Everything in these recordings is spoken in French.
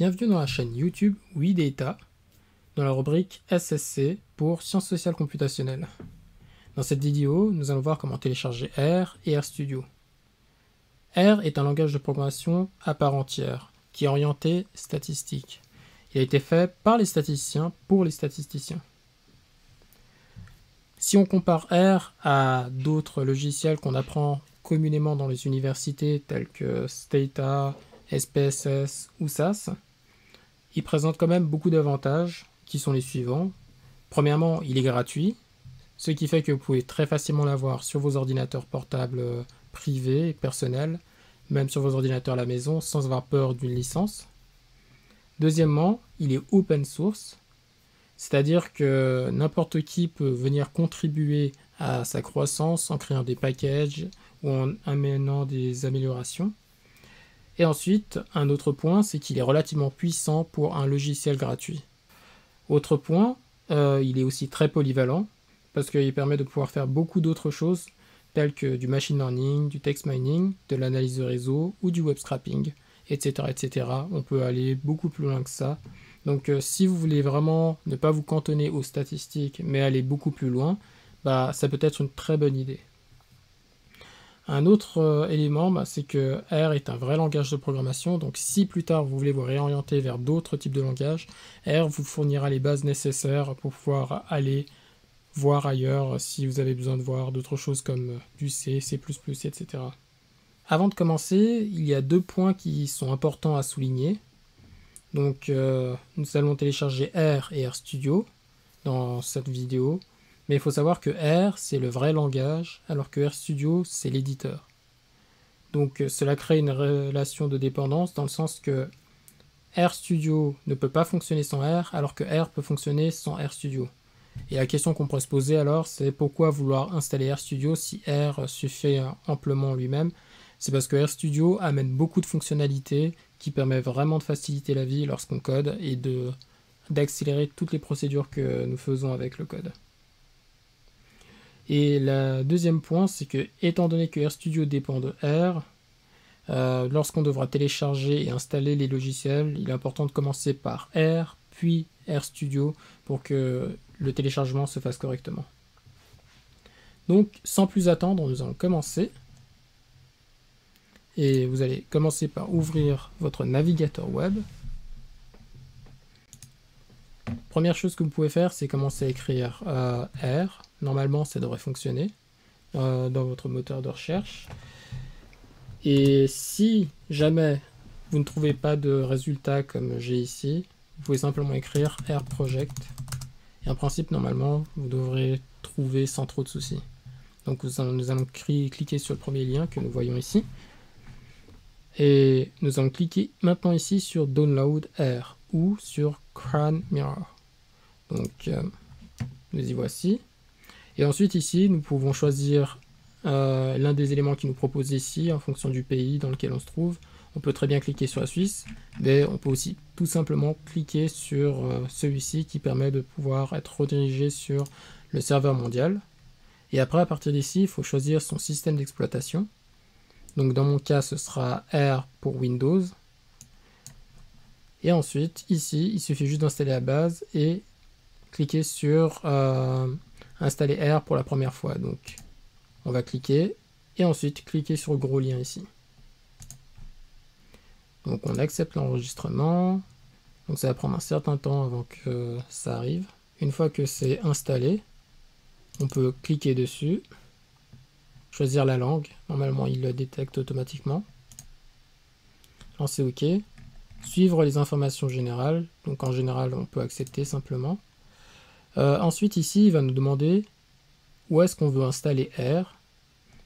Bienvenue dans la chaîne YouTube WeData, dans la rubrique SSC pour Sciences sociales computationnelles. Dans cette vidéo, nous allons voir comment télécharger R et RStudio. R est un langage de programmation à part entière, qui est orienté statistique. Il a été fait par les statisticiens pour les statisticiens. Si on compare R à d'autres logiciels qu'on apprend communément dans les universités tels que Stata, SPSS ou SAS, il présente quand même beaucoup d'avantages qui sont les suivants. Premièrement, il est gratuit, ce qui fait que vous pouvez très facilement l'avoir sur vos ordinateurs portables euh, privés personnels, même sur vos ordinateurs à la maison, sans avoir peur d'une licence. Deuxièmement, il est open source, c'est-à-dire que n'importe qui peut venir contribuer à sa croissance en créant des packages ou en amenant des améliorations. Et ensuite, un autre point, c'est qu'il est relativement puissant pour un logiciel gratuit. Autre point, euh, il est aussi très polyvalent, parce qu'il permet de pouvoir faire beaucoup d'autres choses, telles que du machine learning, du text mining, de l'analyse de réseau ou du web scrapping, etc., etc. On peut aller beaucoup plus loin que ça. Donc euh, si vous voulez vraiment ne pas vous cantonner aux statistiques, mais aller beaucoup plus loin, bah, ça peut être une très bonne idée. Un autre euh, élément, bah, c'est que R est un vrai langage de programmation, donc si plus tard vous voulez vous réorienter vers d'autres types de langages, R vous fournira les bases nécessaires pour pouvoir aller voir ailleurs si vous avez besoin de voir d'autres choses comme du C, C++, etc. Avant de commencer, il y a deux points qui sont importants à souligner. Donc euh, nous allons télécharger R et RStudio dans cette vidéo. Mais il faut savoir que R, c'est le vrai langage, alors que RStudio, c'est l'éditeur. Donc euh, cela crée une relation de dépendance dans le sens que RStudio ne peut pas fonctionner sans R, alors que R peut fonctionner sans RStudio. Et la question qu'on pourrait se poser alors, c'est pourquoi vouloir installer RStudio si R suffit amplement lui-même? C'est parce que RStudio amène beaucoup de fonctionnalités qui permettent vraiment de faciliter la vie lorsqu'on code et d'accélérer toutes les procédures que nous faisons avec le code. Et le deuxième point, c'est que étant donné que RStudio dépend de R, euh, lorsqu'on devra télécharger et installer les logiciels, il est important de commencer par R, puis RStudio pour que le téléchargement se fasse correctement. Donc, sans plus attendre, nous allons commencer. Et vous allez commencer par ouvrir votre navigateur web. Première chose que vous pouvez faire, c'est commencer à écrire euh, R. Normalement, ça devrait fonctionner euh, dans votre moteur de recherche. Et si jamais vous ne trouvez pas de résultat comme j'ai ici, vous pouvez simplement écrire R Project. Et en principe, normalement, vous devrez trouver sans trop de soucis. Donc nous allons cliquer sur le premier lien que nous voyons ici. Et nous allons cliquer maintenant ici sur Download R ou sur Cran Mirror. Donc, euh, nous y voici. Et ensuite, ici, nous pouvons choisir euh, l'un des éléments qui nous propose ici en fonction du pays dans lequel on se trouve. On peut très bien cliquer sur la Suisse, mais on peut aussi tout simplement cliquer sur euh, celui-ci qui permet de pouvoir être redirigé sur le serveur mondial. Et après, à partir d'ici, il faut choisir son système d'exploitation. Donc dans mon cas, ce sera R pour Windows. Et ensuite, ici, il suffit juste d'installer la base et cliquer sur euh, installer R pour la première fois. Donc, on va cliquer et ensuite cliquer sur gros lien ici. Donc, on accepte l'enregistrement. Donc, ça va prendre un certain temps avant que ça arrive. Une fois que c'est installé, on peut cliquer dessus, choisir la langue. Normalement, il le détecte automatiquement. Lancer OK. Suivre les informations générales. Donc, en général, on peut accepter simplement. Euh, ensuite, ici, il va nous demander où est-ce qu'on veut installer R.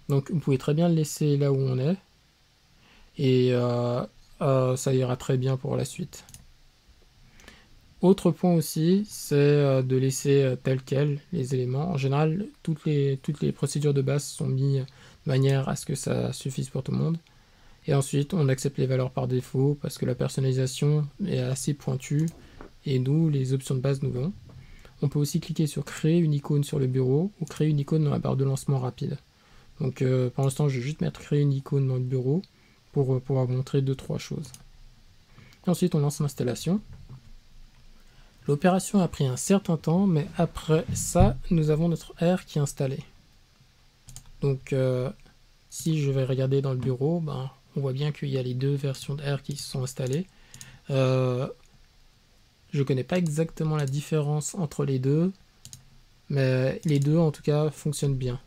Donc, vous pouvez très bien le laisser là où on est. Et euh, euh, ça ira très bien pour la suite. Autre point aussi, c'est de laisser tel quel les éléments. En général, toutes les, toutes les procédures de base sont mises de manière à ce que ça suffise pour tout le monde. Et ensuite, on accepte les valeurs par défaut parce que la personnalisation est assez pointue et nous, les options de base nous vont. On peut aussi cliquer sur créer une icône sur le bureau ou créer une icône dans la barre de lancement rapide. Donc euh, pour l'instant, je vais juste mettre créer une icône dans le bureau pour euh, pouvoir montrer deux trois choses. ensuite, on lance l'installation. L'opération a pris un certain temps, mais après ça, nous avons notre R qui est installé. Donc, euh, si je vais regarder dans le bureau, ben, on voit bien qu'il y a les deux versions de R qui se sont installées. Je ne connais pas exactement la différence entre les deux, mais les deux en tout cas fonctionnent bien.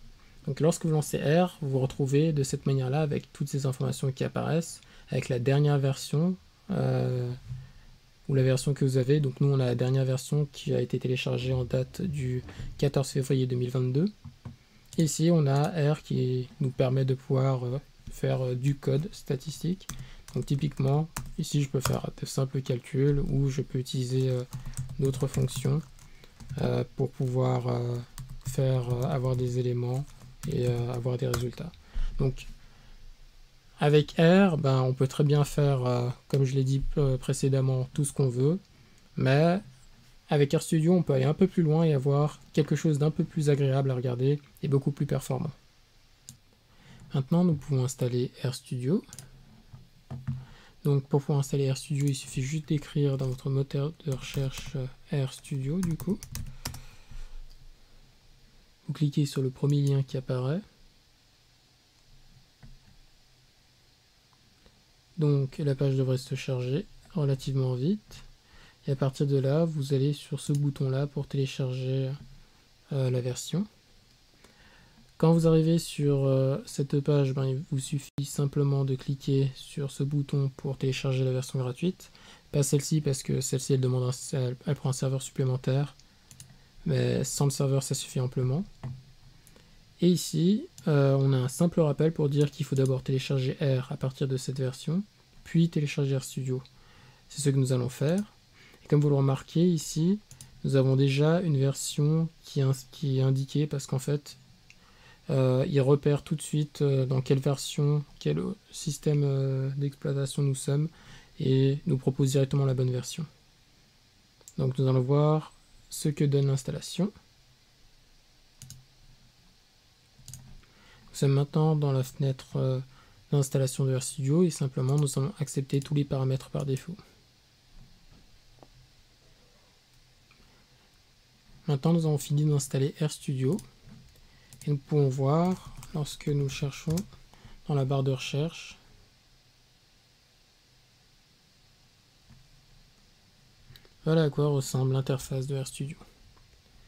Donc lorsque vous lancez R, vous vous retrouvez de cette manière-là avec toutes ces informations qui apparaissent, avec la dernière version, euh, ou la version que vous avez. Donc nous on a la dernière version qui a été téléchargée en date du 14 février 2022. Et ici on a R qui nous permet de pouvoir euh, faire euh, du code statistique. Donc typiquement, ici je peux faire de simples calculs ou je peux utiliser euh, d'autres fonctions pour pouvoir faire avoir des éléments et avoir des résultats. Donc avec R, ben, on peut très bien faire, comme je l'ai dit précédemment, tout ce qu'on veut, mais avec RStudio, on peut aller un peu plus loin et avoir quelque chose d'un peu plus agréable à regarder et beaucoup plus performant. Maintenant, nous pouvons installer RStudio. Donc, pour pouvoir installer RStudio, il suffit juste d'écrire dans votre moteur de recherche euh, RStudio, du coup. Vous cliquez sur le premier lien qui apparaît. Donc, la page devrait se charger relativement vite. Et à partir de là, vous allez sur ce bouton-là pour télécharger euh, la version. Quand vous arrivez sur euh, cette page, ben, il vous suffit simplement de cliquer sur ce bouton pour télécharger la version gratuite. Pas celle-ci parce que celle-ci elle demande un, elle, prend un serveur supplémentaire. Mais sans le serveur ça suffit amplement. Et ici, euh, on a un simple rappel pour dire qu'il faut d'abord télécharger R à partir de cette version, puis télécharger RStudio. C'est ce que nous allons faire comme vous le remarquez ici, nous avons déjà une version qui, est indiquée parce qu'en fait, euh, il repère tout de suite euh, dans quelle version, quel système euh, d'exploitation nous sommes et nous propose directement la bonne version. Donc nous allons voir ce que donne l'installation. Nous sommes maintenant dans la fenêtre d'installation de RStudio et simplement nous allons accepter tous les paramètres par défaut. Maintenant, nous avons fini d'installer RStudio. Et nous pouvons voir, lorsque nous cherchons dans la barre de recherche, voilà à quoi ressemble l'interface de RStudio.